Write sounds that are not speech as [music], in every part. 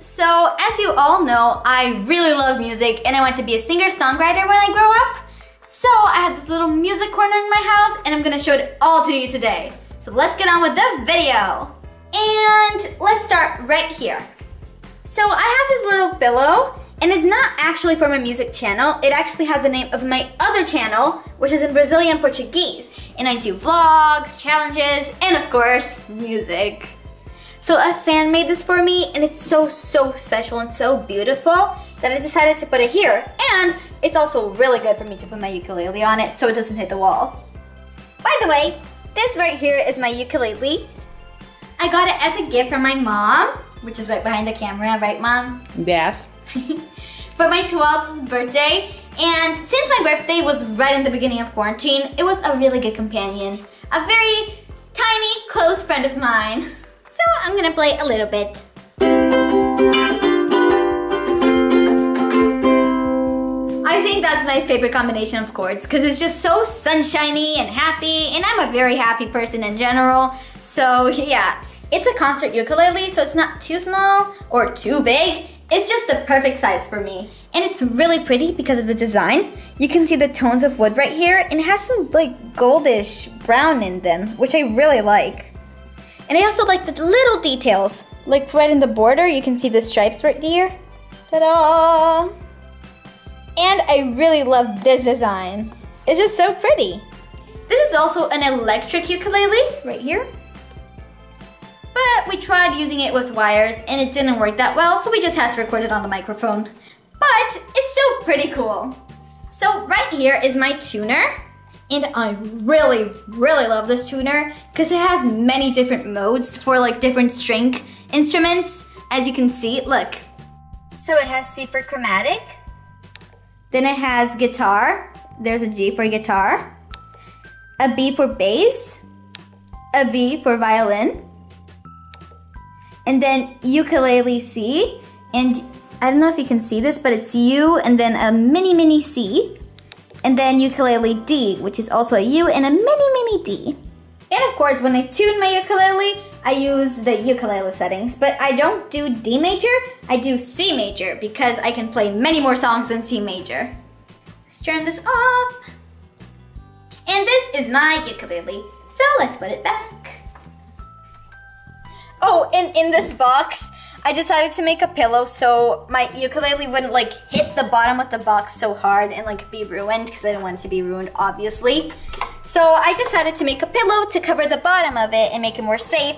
So, as you all know, I really love music and I want to be a singer-songwriter when I grow up. So, I have this little music corner in my house and I'm gonna show it all to you today. So, let's get on with the video. And let's start right here. So, I have this little pillow and it's not actually for my music channel. It actually has the name of my other channel, which is in Brazilian Portuguese. And I do vlogs, challenges, and of course, music. So a fan made this for me and it's so, so special and so beautiful that I decided to put it here. And it's also really good for me to put my ukulele on it so it doesn't hit the wall. By the way, this right here is my ukulele. I got it as a gift from my mom, which is right behind the camera, right mom? Yes. [laughs] for my 12th birthday. And since my birthday was right in the beginning of quarantine, it was a really good companion. A very tiny, close friend of mine. [laughs] So I'm gonna play a little bit. I think that's my favorite combination of chords because it's just so sunshiny and happy and I'm a very happy person in general. So [laughs] yeah, it's a concert ukulele so it's not too small or too big. It's just the perfect size for me. And it's really pretty because of the design. You can see the tones of wood right here and it has some like goldish brown in them, which I really like. And I also like the little details. Like right in the border, you can see the stripes right here. Ta-da! And I really love this design. It's just so pretty. This is also an electric ukulele right here. But we tried using it with wires and it didn't work that well, so we just had to record it on the microphone. But it's still pretty cool. So right here is my tuner. And I really, really love this tuner because it has many different modes for like different string instruments. As you can see, look. So it has C for chromatic. Then it has guitar. There's a G for guitar. A B for bass. A V for violin. And then ukulele C. And I don't know if you can see this, but it's U and then a mini, mini C and then ukulele D, which is also a U and a mini mini D. And of course, when I tune my ukulele, I use the ukulele settings, but I don't do D major, I do C major because I can play many more songs in C major. Let's turn this off. And this is my ukulele, so let's put it back. Oh, and in this box, I decided to make a pillow so my ukulele wouldn't like hit the bottom of the box so hard and like be ruined because I didn't want it to be ruined obviously. So I decided to make a pillow to cover the bottom of it and make it more safe,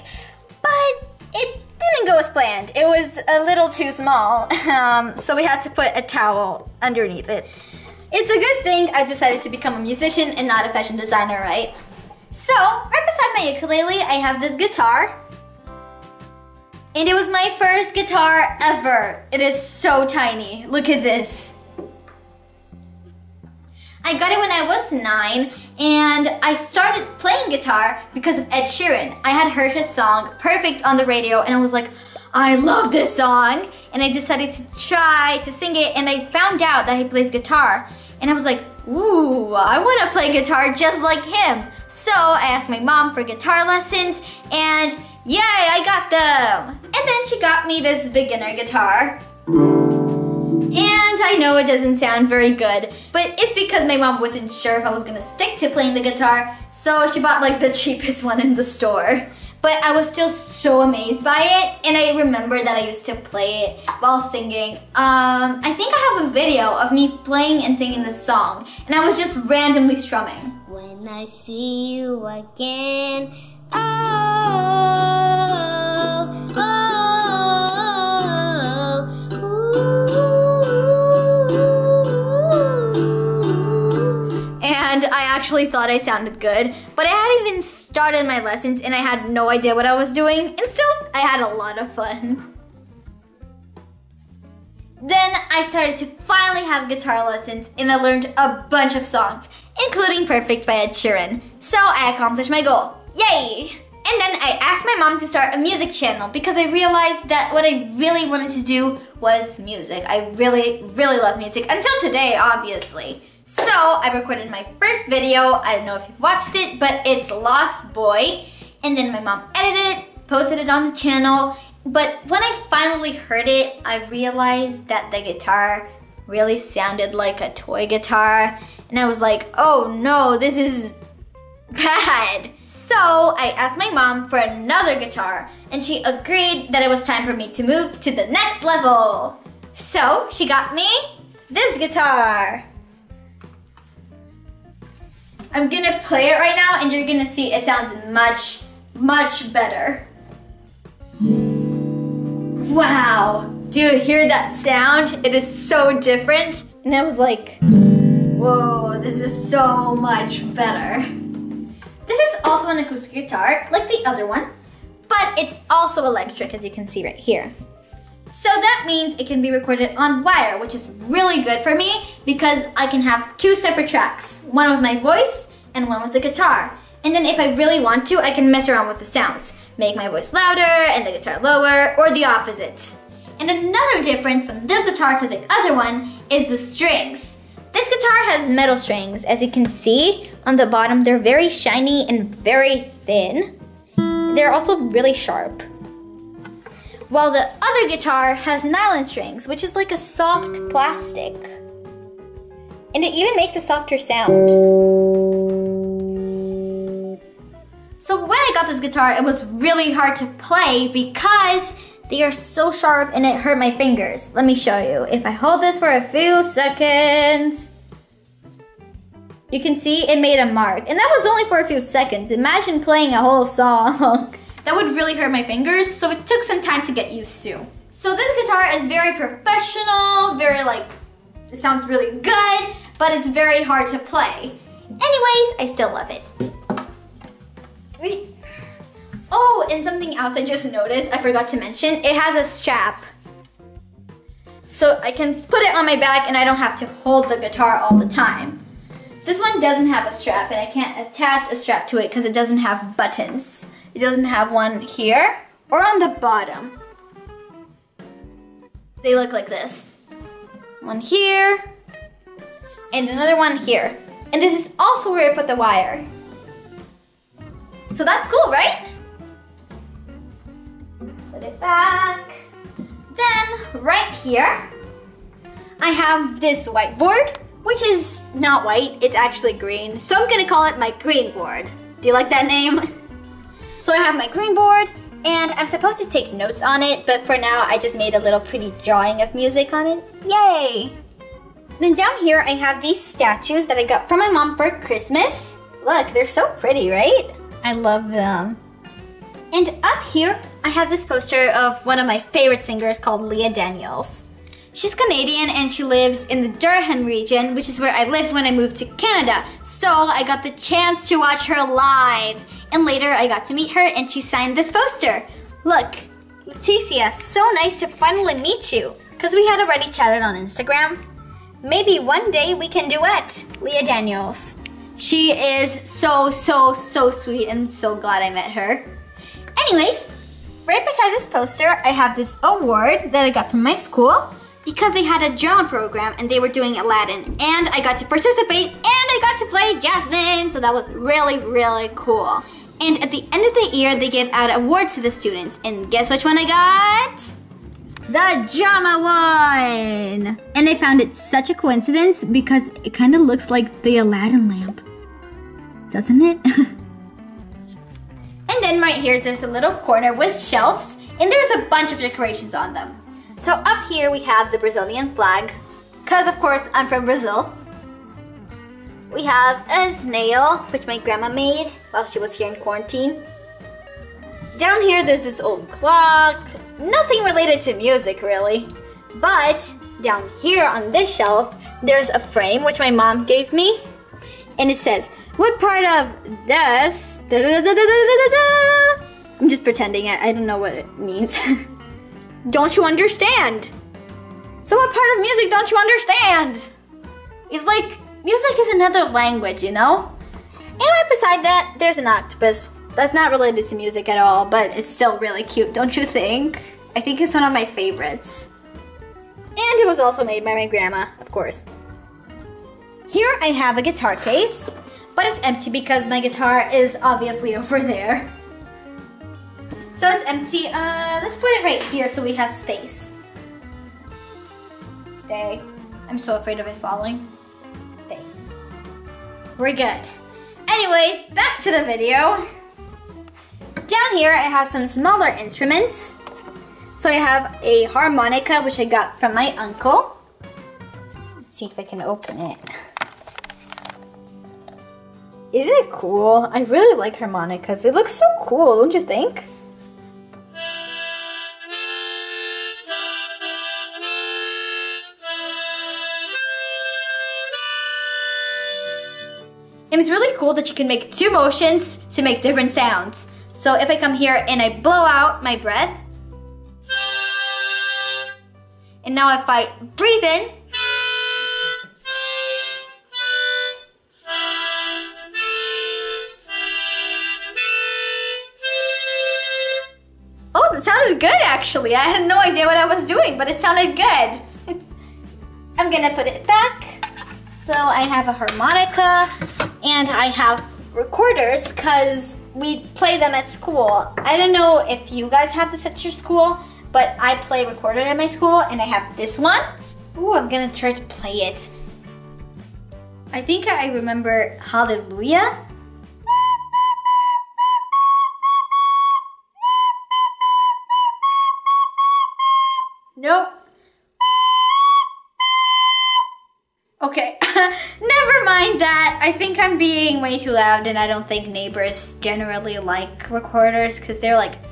but it didn't go as planned. It was a little too small, [laughs] um, so we had to put a towel underneath it. It's a good thing I decided to become a musician and not a fashion designer, right? So, right beside my ukulele, I have this guitar and it was my first guitar ever. It is so tiny. Look at this. I got it when I was nine and I started playing guitar because of Ed Sheeran. I had heard his song Perfect on the radio and I was like, I love this song. And I decided to try to sing it and I found out that he plays guitar. And I was like, ooh, I want to play guitar just like him. So I asked my mom for guitar lessons and Yay, I got them! And then she got me this beginner guitar. And I know it doesn't sound very good, but it's because my mom wasn't sure if I was gonna stick to playing the guitar, so she bought like the [laughs] cheapest one in the store. But I was still so amazed by it, and I remember that I used to play it while singing. Um, I think I have a video of me playing and singing the song, and I was just randomly strumming. When I see you again. Oh, oh, oh, actually thought I sounded good, but I hadn't even started my lessons and I had no idea what I was doing, and still, I had a lot of fun. Then I started to finally have guitar lessons and I learned a bunch of songs, including Perfect by Ed Sheeran. So I accomplished my goal. Yay! And then I asked my mom to start a music channel because I realized that what I really wanted to do was music. I really, really love music, until today, obviously. So I recorded my first video. I don't know if you've watched it, but it's Lost Boy. And then my mom edited it, posted it on the channel. But when I finally heard it, I realized that the guitar really sounded like a toy guitar. And I was like, oh no, this is bad. So I asked my mom for another guitar, and she agreed that it was time for me to move to the next level. So she got me this guitar. I'm gonna play it right now, and you're gonna see it sounds much, much better. Wow, do you hear that sound? It is so different. And I was like, whoa, this is so much better. This is also an acoustic guitar, like the other one, but it's also electric as you can see right here. So that means it can be recorded on wire, which is really good for me because I can have two separate tracks, one with my voice and one with the guitar. And then if I really want to, I can mess around with the sounds, make my voice louder and the guitar lower, or the opposite. And another difference from this guitar to the other one is the strings. This guitar has metal strings. As you can see on the bottom, they're very shiny and very thin. They're also really sharp. While the other guitar has nylon strings, which is like a soft plastic. And it even makes a softer sound. So when I got this guitar, it was really hard to play because they are so sharp and it hurt my fingers. Let me show you. If I hold this for a few seconds, you can see it made a mark. And that was only for a few seconds. Imagine playing a whole song. [laughs] that would really hurt my fingers, so it took some time to get used to. So this guitar is very professional, very like, it sounds really good, but it's very hard to play. Anyways, I still love it. Oh, and something else I just noticed, I forgot to mention, it has a strap. So I can put it on my back and I don't have to hold the guitar all the time. This one doesn't have a strap and I can't attach a strap to it because it doesn't have buttons. It doesn't have one here or on the bottom. They look like this. One here and another one here. And this is also where I put the wire. So that's cool, right? Put it back. Then right here, I have this whiteboard, which is not white, it's actually green. So I'm gonna call it my green board. Do you like that name? [laughs] So I have my green board, and I'm supposed to take notes on it, but for now I just made a little pretty drawing of music on it. Yay! Then down here I have these statues that I got from my mom for Christmas. Look, they're so pretty, right? I love them. And up here, I have this poster of one of my favorite singers called Leah Daniels. She's Canadian and she lives in the Durham region, which is where I lived when I moved to Canada. So I got the chance to watch her live. And later I got to meet her and she signed this poster. Look, Leticia, so nice to finally meet you. Because we had already chatted on Instagram. Maybe one day we can duet, Leah Daniels. She is so, so, so sweet. I'm so glad I met her. Anyways, right beside this poster, I have this award that I got from my school because they had a drama program and they were doing Aladdin. And I got to participate and I got to play Jasmine. So that was really, really cool. And at the end of the year, they give out awards to the students. And guess which one I got? The drama one! And I found it such a coincidence because it kind of looks like the Aladdin lamp. Doesn't it? [laughs] and then right here, there's a little corner with shelves, and there's a bunch of decorations on them. So up here, we have the Brazilian flag, because of course, I'm from Brazil. We have a snail, which my grandma made while she was here in quarantine. Down here, there's this old clock. Nothing related to music, really. But down here on this shelf, there's a frame which my mom gave me. And it says, What part of this? Da -da -da I'm just pretending it. I don't know what it means. [laughs] don't you understand? So, what part of music don't you understand? It's like music is another language, you know? And right beside that, there's an octopus. That's not related to music at all, but it's still really cute, don't you think? I think it's one of my favorites. And it was also made by my grandma, of course. Here I have a guitar case, but it's empty because my guitar is obviously [laughs] over there. So it's empty. Uh, let's put it right here so we have space. Stay. I'm so afraid of it falling. Stay. We're good. Anyways, back to the video. Down here, I have some smaller instruments. So I have a harmonica, which I got from my uncle. Let's see if I can open it. Isn't it cool? I really like harmonicas. They look so cool, don't you think? And it's really cool that you can make two motions to make different sounds. So if I come here and I blow out my breath, and now if I breathe in, actually. I had no idea what I was doing, but it sounded good. [laughs] I'm gonna put it back. So I have a harmonica and I have recorders because we play them at school. I don't know if you guys have this at your school, but I play recorder at my school and I have this one. Ooh, I'm gonna try to play it. I think I remember Hallelujah. Never mind that. I think I'm being way too loud and I don't think neighbors generally like recorders because they're like. [laughs]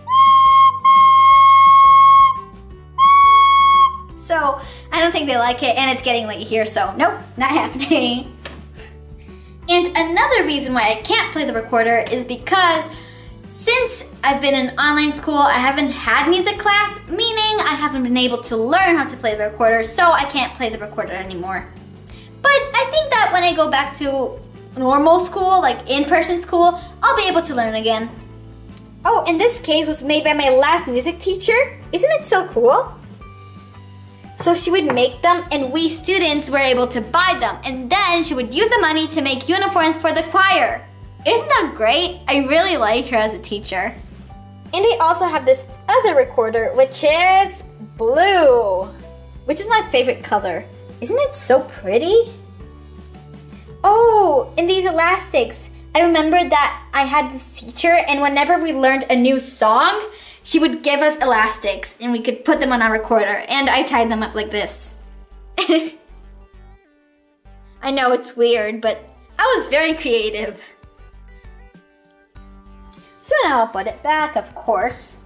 So I don't think they like it and it's getting late here, so nope, not happening. [laughs] And another reason why I can't play the recorder is because since I've been in online school, I haven't had music class, meaning I haven't been able to learn how to play the recorder, so I can't play the recorder anymore. But I think that when I go back to normal school, like in-person school, I'll be able to learn again. Oh, and this case was made by my last music teacher. Isn't it so cool? So she would make them and we students were able to buy them and then she would use the money to make uniforms for the choir. Isn't that great? I really like her as a teacher. And I also have this other recorder which is blue, which is my favorite color. Isn't it so pretty? Oh, and these elastics. I remember that I had this teacher, and whenever we learned a new song, she would give us elastics and we could put them on our recorder, and I tied them up like this. [laughs] I know it's weird, but I was very creative. So now I'll put it back, of course.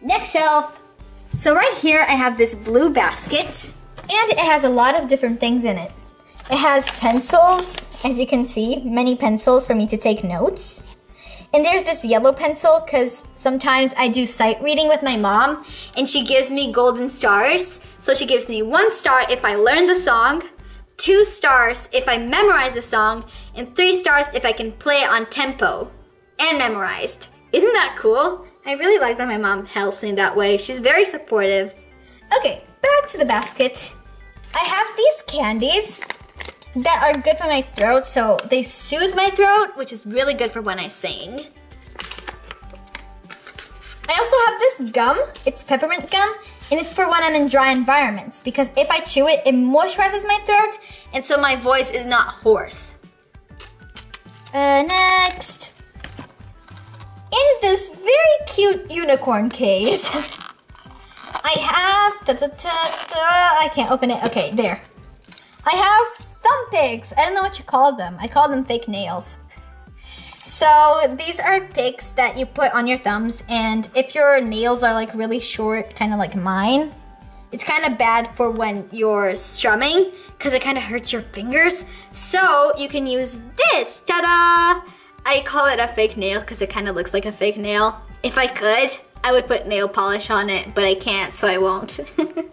Next shelf. So right here I have this blue basket and it has a lot of different things in it. It has pencils, as you can see, many pencils for me to take notes. And there's this yellow pencil because sometimes I do sight reading with my mom and she gives me golden stars. So she gives me one star if I learn the song, two stars if I memorize the song, and three stars if I can play it on tempo and memorized. Isn't that cool? I really like that my mom helps me that way. She's very supportive. Okay, back to the basket. I have these candies that are good for my throat, so they soothe my throat, which is really good for when I sing. I also have this gum. It's peppermint gum, and it's for when I'm in dry environments because if I chew it, it moisturizes my throat, and so my voice is not hoarse. Uh, next. In this very cute unicorn case, [laughs] da, da, da, I can't open it. Okay, there. I have thumb picks. I don't know what you call them. I call them fake nails. So these are picks that you put on your thumbs and if your nails are like really short, kind of like mine, it's kind of bad for when you're strumming because it kind of hurts your fingers. So you can use this, ta-da! I call it a fake nail because it kind of looks like a fake nail. If I could, I would put nail polish on it, but I can't, so I won't. [laughs] and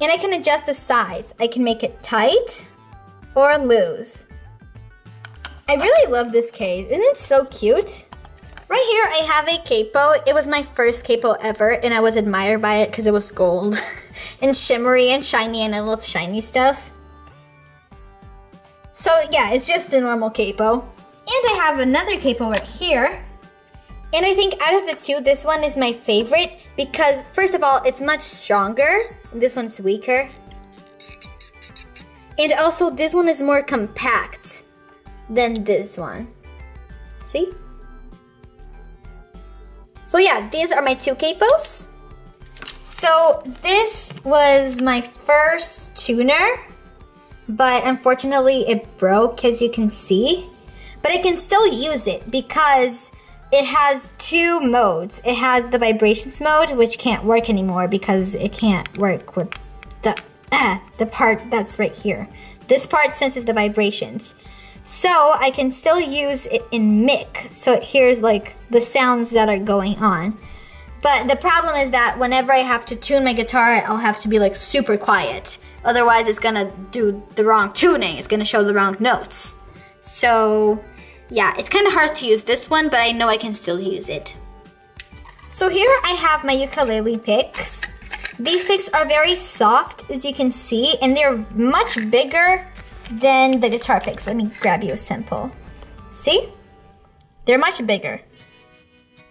I can adjust the size. I can make it tight or loose. I really love this case. Isn't it so cute? Right here, I have a capo. It was my first capo ever, and I was admired by it because it was gold [laughs] and shimmery and shiny, and I love shiny stuff. So yeah, it's just a normal capo. And I have another capo right here. And I think out of the two, this one is my favorite because, first of all, it's much stronger. This one's weaker. And also, this one is more compact than this one. See? So yeah, these are my two capos. So this was my first tuner, but unfortunately it broke as you can see. But I can still use it because it has two modes. It has the vibrations mode, which can't work anymore because it can't work with the, ah, the part that's right here. This part senses the vibrations. So I can still use it in mic. So it hears like the sounds that are going on. But the problem is that whenever I have to tune my guitar, I'll have to be like super quiet. Otherwise, it's gonna do the wrong tuning. It's gonna show the wrong notes. So, yeah, it's kind of hard to use this one, but I know I can still use it. So here I have my ukulele picks. These picks are very soft, as you can see, and they're much bigger than the guitar picks. Let me grab you a sample. See? They're much bigger.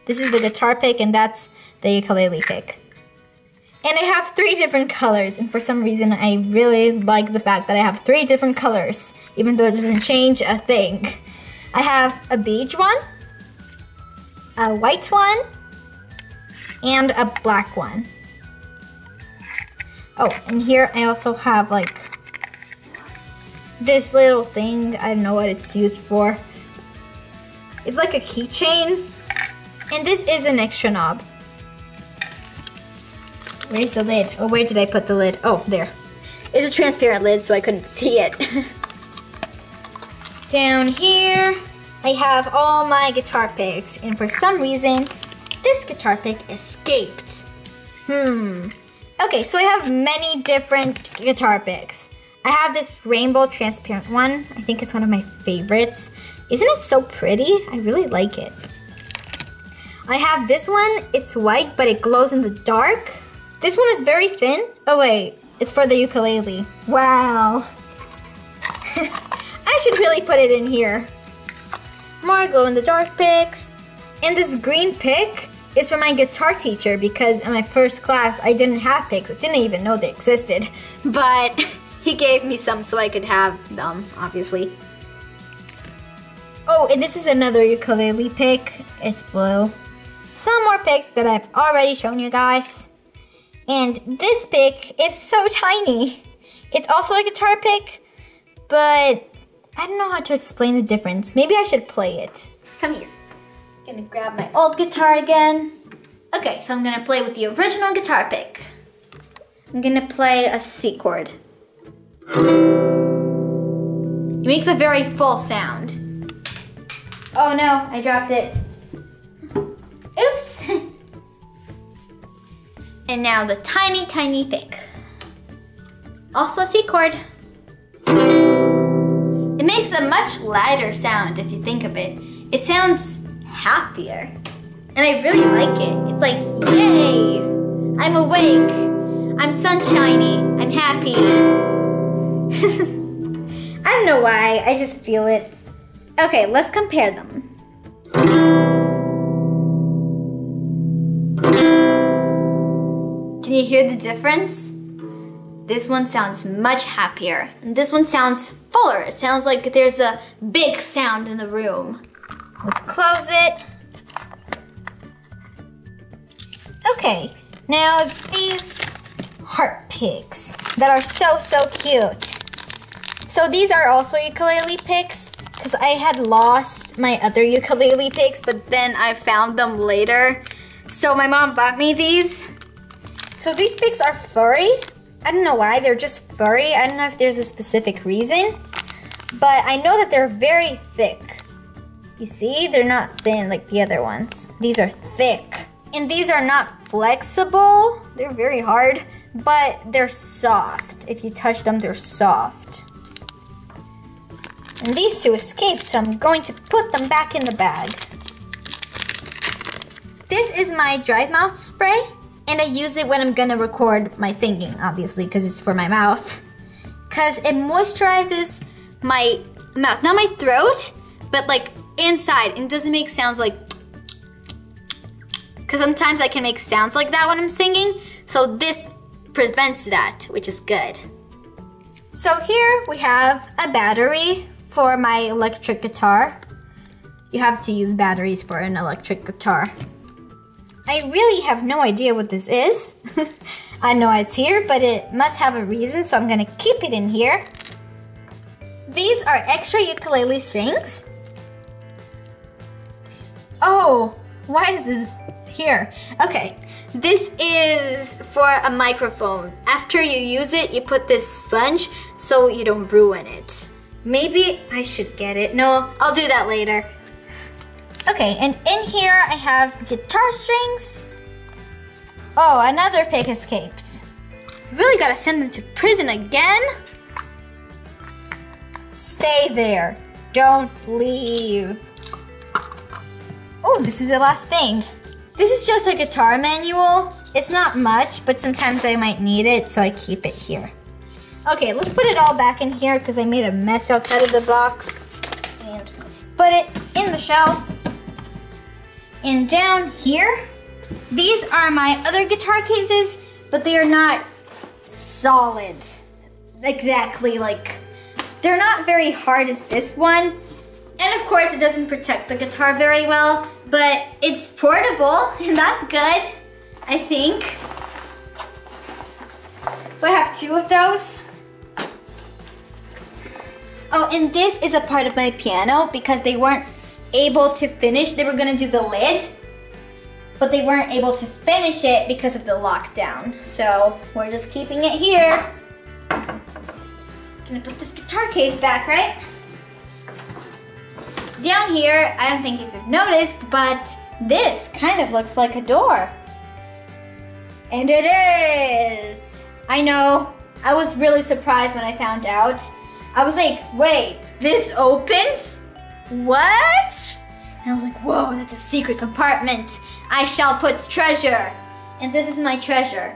This is the guitar pick, and that's the ukulele pick. And I have three different colors, and for some reason I really like the fact that I have three different colors, even though it doesn't change a thing. I have a beige one, a white one, and a black one. Oh, and here I also have like this little thing. I don't know what it's used for. It's like a keychain. And this is an extra knob. Where's the lid? Oh, where did I put the lid? Oh, there. It's a transparent lid, so I couldn't see it. [laughs] Down here, I have all my guitar picks, and for some reason, this guitar pick escaped. Hmm. Okay, so I have many different guitar picks. I have this rainbow transparent one. I think it's one of my favorites. Isn't it so pretty? I really like it. I have this one. It's white, but it glows in the dark. This one is very thin. Oh wait, it's for the ukulele. Wow. Should really put it in here. More glow in the dark picks. And this green pick is for my guitar teacher because in my first class I didn't have picks. I didn't even know they existed. [laughs] But he gave me some so I could have them, obviously. Oh, and this is another ukulele pick. It's blue. Some more picks that I've already shown you guys. And this pick is so tiny. It's also a guitar pick, but I don't know how to explain the difference. Maybe I should play it. Come here. I'm gonna grab my old guitar again. Okay, so I'm gonna play with the original guitar pick. I'm gonna play a C chord. It makes a very full sound. Oh no, I dropped it. Oops. [laughs] and now the tiny, tiny pick. Also C chord. It makes a much lighter sound if you think of it. It sounds happier. And I really like it. It's like, yay! I'm awake. I'm sunshiny. I'm happy. [laughs] I don't know why. I just feel it. Okay, let's compare them. Can you hear the difference? This one sounds much happier. And this one sounds fuller. It sounds like there's a big sound in the room. Let's close it. Okay, now these heart picks that are so, so cute. So these are also ukulele picks because I had lost my other ukulele picks, but then I found them later. So my mom bought me these. So these picks are furry. I don't know why, they're just furry. I don't know if there's a specific reason, but I know that they're very thick. You see, they're not thin like the other ones. These are thick. And these are not flexible. They're very hard, but they're soft. If you touch them, they're soft. And these two escaped, so I'm going to put them back in the bag. This is my dry mouth spray, and I use it when I'm gonna record my singing, obviously, because it's for my mouth. Because it moisturizes my mouth, not my throat, but like inside, and doesn't make sounds like [tsk] because sometimes I can make sounds like that when I'm singing. So this prevents that, which is good. So here we have a battery for my electric guitar. You have to use batteries for an electric guitar. I really have no idea what this is. [laughs] I know it's here, but it must have a reason, so I'm gonna keep it in here. These are extra ukulele strings. Oh, why is this here? Okay, this is for a microphone. After you use it, you put this sponge so you don't ruin it. Maybe I should get it. No, I'll do that later. Okay, and in here I have guitar strings. Oh, another pig escaped. Really gotta send them to prison again? Stay there. Don't leave. Oh, this is the last thing. This is just a guitar manual. It's not much, but sometimes I might need it, so I keep it here. Okay, let's put it all back in here because I made a mess outside of the box. And let's put it in the shelf. And down here, these are my other guitar cases, but they are not solid. Exactly like, they're not very hard as this one. And of course, it doesn't protect the guitar very well, but it's portable, [laughs] and that's good, I think. So I have two of those. Oh, and this is a part of my piano because they weren't able to finish. They were gonna do the lid, but they weren't able to finish it because of the lockdown. So we're just keeping it here. Gonna put this guitar case back, right? Down here, I don't think if you've noticed, but this kind of looks like a door. And it is! I know, I was really surprised when I found out. I was like, wait, this opens? What? And I was like, whoa, that's a secret compartment. I shall put treasure. And this is my treasure.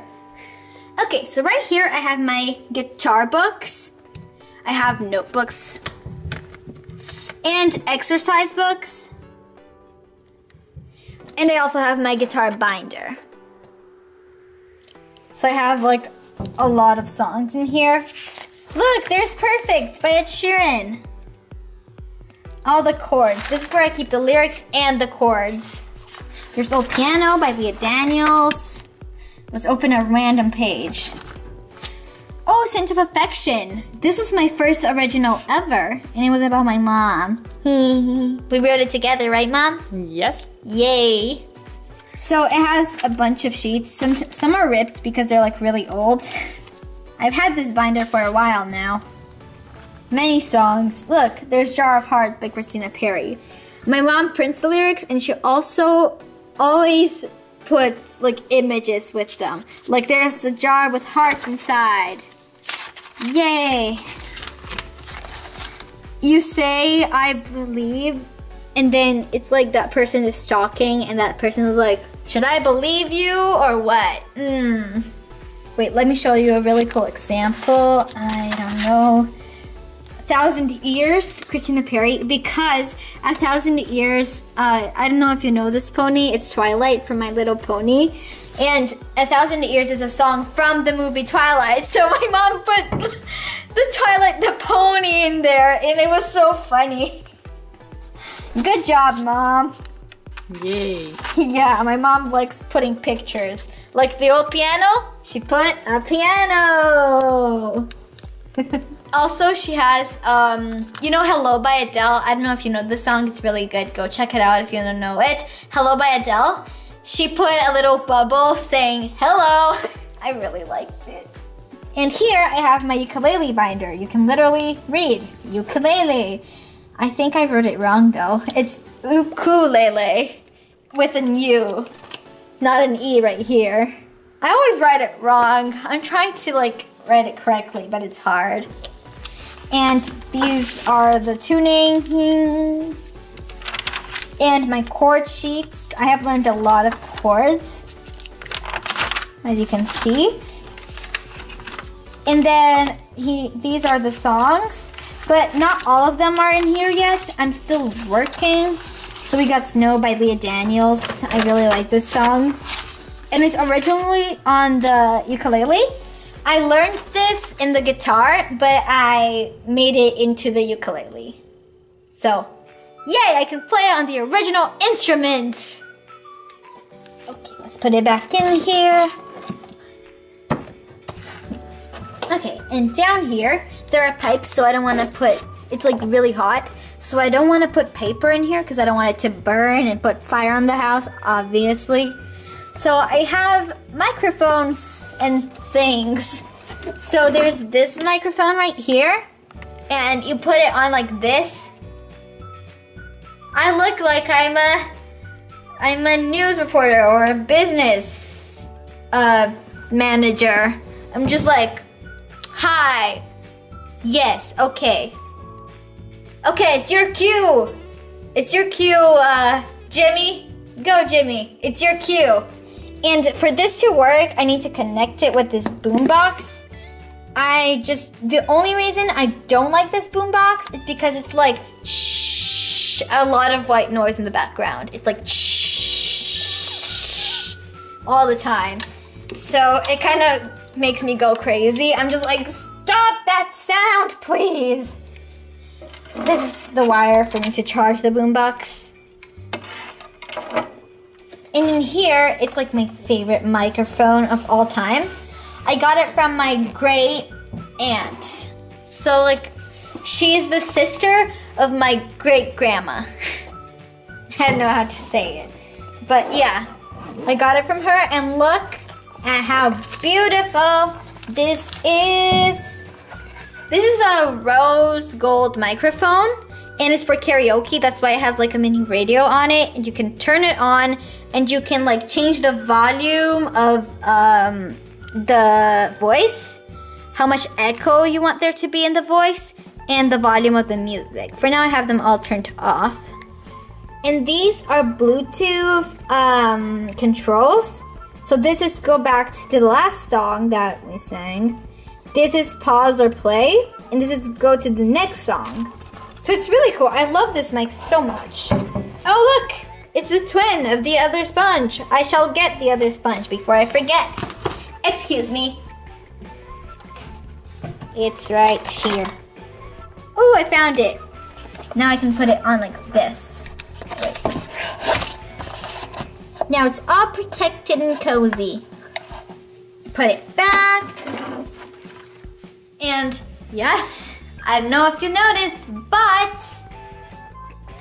Okay, so right here I have my guitar books. I have notebooks and exercise books. And I also have my guitar binder. So I have like a lot of songs in here. Look, there's Perfect by Ed Sheeran. All the chords. This is where I keep the lyrics and the chords. There's Old Piano by Leah Daniels. Let's open a random page. Oh, Scent of Affection. This is my first original ever, and it was about my mom. [laughs] we wrote it together, right, Mom? Yes. Yay. So it has a bunch of sheets. Some, some are ripped because they're like really old. [laughs] I've had this binder for a while now. Many songs. Look, there's Jar of Hearts by Christina Perri. My mom prints the lyrics and she also always puts like images with them. Like there's a jar with hearts inside. Yay! You say, I believe, and then it's like that person is stalking and that person is like, Should I believe you or what? Mm. Wait, let me show you a really cool example. I don't know. Thousand Years, Christina Perri, because A Thousand Years, uh, I don't know if you know this pony, it's Twilight from My Little Pony. And A Thousand Years is a song from the movie Twilight. So [laughs] my mom put the Twilight, the pony in there, and it was so funny. Good job, mom. Yay. [laughs] Yeah, my mom likes putting pictures. Like the old piano, she put a piano. [laughs] also, she has, um, you know, Hello by Adele. I don't know if you know the song, it's really good. Go check it out if you don't know it. Hello by Adele she put a little bubble saying hello. [laughs] I really liked it. And here I have my ukulele binder. You can literally read ukulele. I think I wrote it wrong though. It's ukulele with an U, not an E right here. I always write it wrong. I'm trying to like write it correctly, but it's hard. And these are the tuning and my chord sheets. I have learned a lot of chords, as you can see. And then he, these are the songs, but not all of them are in here yet. I'm still working So we got Snow by Leah Daniels. I really like this song. And it's originally on the ukulele. I learned this in the guitar, but I made it into the ukulele. So, yay, I can play on the original instrument. Okay, let's put it back in here. Okay, and down here, there are pipes, so I don't want to put, it's like really hot. So I don't want to put paper in here because I don't want it to burn and put fire on the house, obviously. So I have microphones and things. So there's this microphone right here, and you put it on like this. I look like I'm a I'm a news reporter or a business uh, manager. I'm just like, hi, yes, okay, okay. It's your cue. It's your cue, uh, Jimmy. Go, Jimmy. It's your cue. And for this to work, I need to connect it with this boombox. I just, the only reason I don't like this boombox is because it's like shh, a lot of white noise in the background. It's like shh all the time. So it kind of makes me go crazy. I'm just like, stop that sound, please. This is the wire for me to charge the boombox. And in here, it's like my favorite microphone of all time. I got it from my great aunt. So, like, she's the sister of my great grandma. [laughs] I don't know how to say it. But yeah, I got it from her, and look at how beautiful this is. This is a rose gold microphone, and it's for karaoke. That's why it has like a mini radio on it, and you can turn it on, and you can like change the volume of um, the voice, how much echo you want there to be in the voice, and the volume of the music. For now, I have them all turned off. And these are Bluetooth um, controls. So this is go back to the last song that we sang. This is pause or play, and this is go to the next song. So it's really cool. I love this mic so much. Oh look, it's the twin of the other sponge. I shall get the other sponge before I forget. Excuse me. It's right here. Oh, I found it. Now I can put it on like this. Now it's all protected and cozy. Put it back. And yes, I don't know if you noticed, but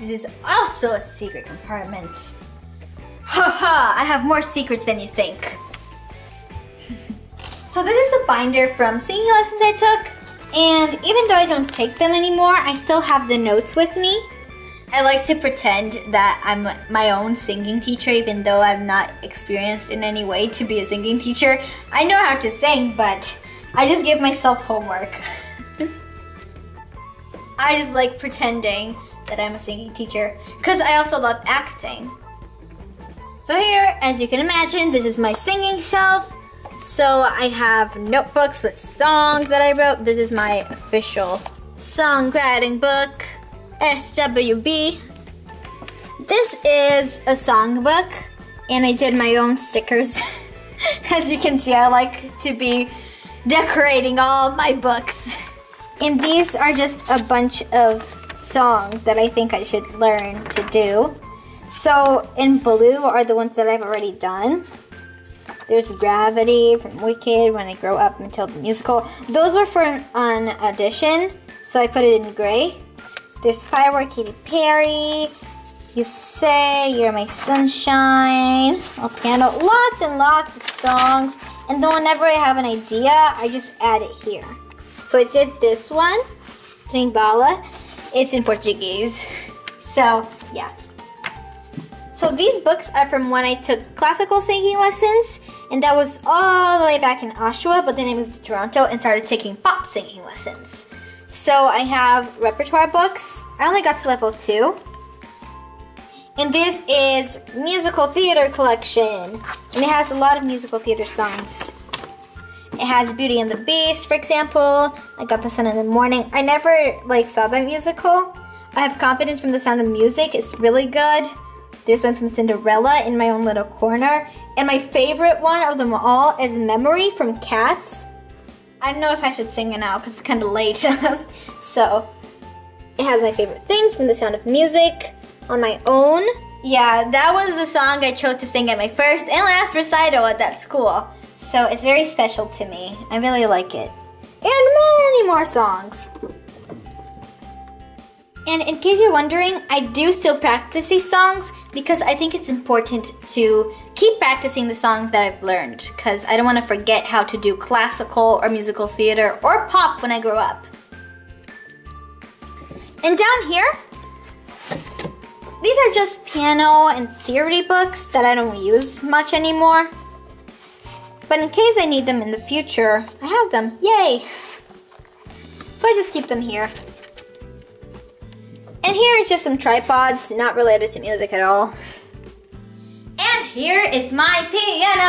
this is also a secret compartment. Haha, I have more secrets than you think. [laughs] so this is a binder from singing lessons I took, and even though I don't take them anymore, I still have the notes with me. I like to pretend that I'm my own singing teacher, even though I'm not experienced in any way to be a singing teacher. I know how to sing, but I just give myself homework. [laughs] I just like pretending that I'm a singing teacher because I also love acting. So here, as you can imagine, this is my singing shelf. So I have notebooks with songs that I wrote. This is my official songwriting book. SWB. This is a songbook, and I did my own stickers. [laughs] As you can see, I like to be decorating all my books. And these are just a bunch of songs that I think I should learn to do. So in blue are the ones that I've already done. There's Gravity from Wicked, When I Grow Up, the Musical. Those were for an audition, so I put it in gray. There's Firework Katy Perry. You Say, You're My Sunshine. El Piano. Lots and lots of songs. And then whenever I have an idea, I just add it here. So I did this one, Bala. It's in Portuguese. So, yeah. So these books are from when I took classical singing lessons, and that was all the way back in Oshawa, but then I moved to Toronto and started taking pop singing lessons. So I have repertoire books. I only got to level two. And this is musical theater collection. And it has a lot of musical theater songs. It has Beauty and the Beast, for example. I got The Sun in the Morning. I never like saw that musical. I have confidence from the sound of music. It's really good. There's one from Cinderella in my own little corner. And my favorite one of them all is Memory from Cats. I don't know if I should sing it now because it's kind of late. [laughs] so, it has my favorite things from the sound of music on my own. Yeah, that was the song I chose to sing at my first and last recital at that school. So it's very special to me. I really like it. And many more songs. And in case you're wondering, I do still practice these songs because I think it's important to keep practicing the songs that I've learned because I don't want to forget how to do classical or musical theater or pop when I grow up. And down here, these are just piano and theory books that I don't use much anymore. But in case I need them in the future, I have them. Yay! So I just keep them here. And here is just some tripods, not related to music at all. And here is my piano!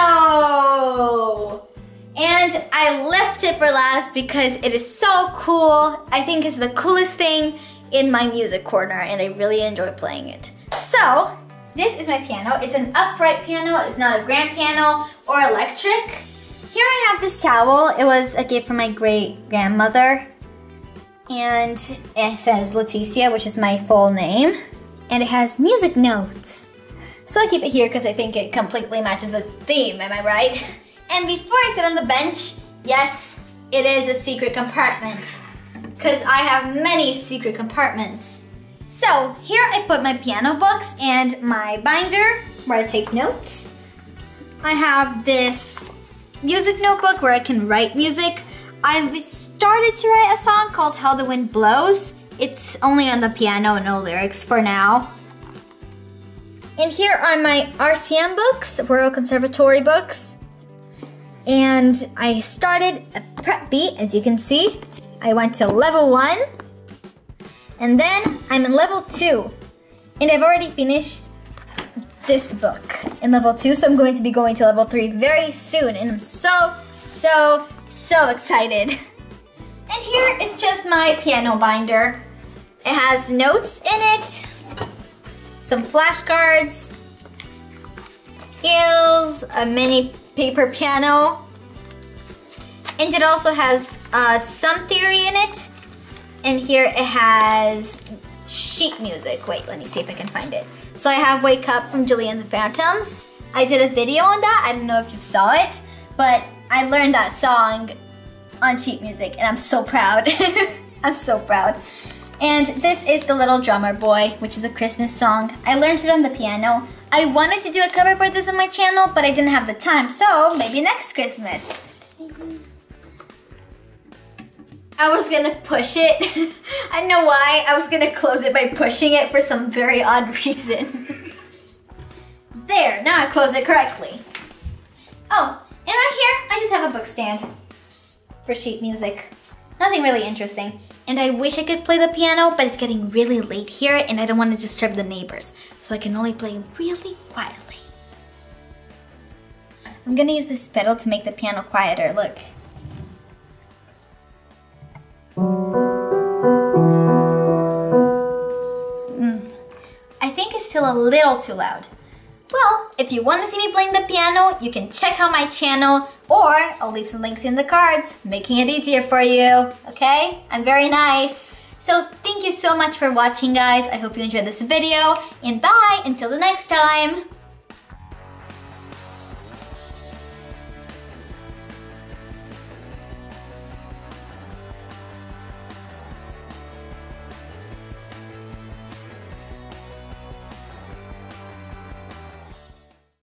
And I left it for last because it is so cool. I think it's the coolest thing in my music corner and I really enjoy playing it. So, this is my piano. It's an upright piano. It's not a grand piano or electric. Here I have this towel. It was a gift from my great grandmother. And it says Leticia, which is my full name. And it has music notes. So I keep it here because I think it completely matches the theme, am I right? And before I sit on the bench, yes, it is a secret compartment. Because I have many secret compartments. So here I put my piano books and my binder where I take notes. I have this music notebook where I can write music. I've started to write a song called How the Wind Blows. It's only on the piano, no lyrics for now. And here are my RCM books, Royal Conservatory books. And I started a Prep B, as you can see. I went to level one, and then I'm in level two. And I've already finished this book in level two, so I'm going to be going to level three very soon, and I'm so, so, so excited. [laughs] And here is just my piano binder. It has notes in it, some flashcards, scales, a mini paper piano, and it also has uh, some theory in it. And here it has sheet music. Wait, let me see if I can find it. So I have Wake Up from Julie and the Phantoms. I did a video on that. I don't know if you saw it, but I learned that song on sheet music and I'm so proud. [laughs] I'm so proud. And this is The Little Drummer Boy, which is a Christmas song. I learned it on the piano. I wanted to do a cover for this on my channel, but I didn't have the time, so maybe next Christmas. I was gonna push it. [laughs] I don't know why. I was gonna close it by pushing it for some very odd reason. [laughs] there, now I close it correctly. Oh, and right here, I just have a book stand for sheet music. Nothing really interesting. And I wish I could play the piano, but it's getting really late here and I don't want to disturb the neighbors. So I can only play really quietly. I'm gonna use this pedal to make the piano quieter, look. Mm. I think it's still a little too loud. Well, if you want to see me playing the piano, you can check out my channel or I'll leave some links in the cards, making it easier for you, okay? I'm very nice. So thank you so much for watching guys. I hope you enjoyed this video and bye until the next time.